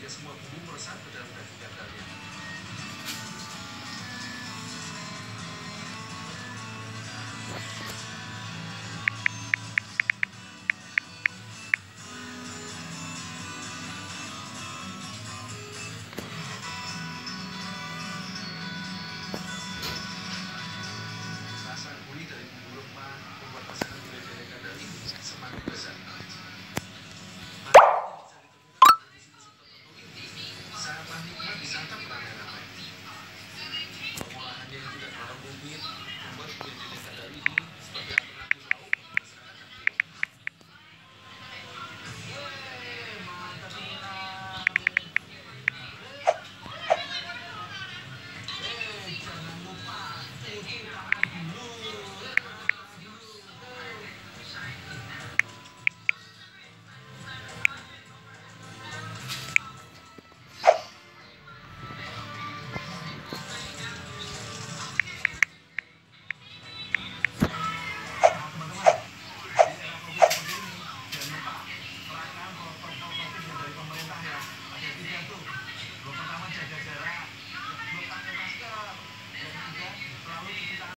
sehingga semua bumbu meresap.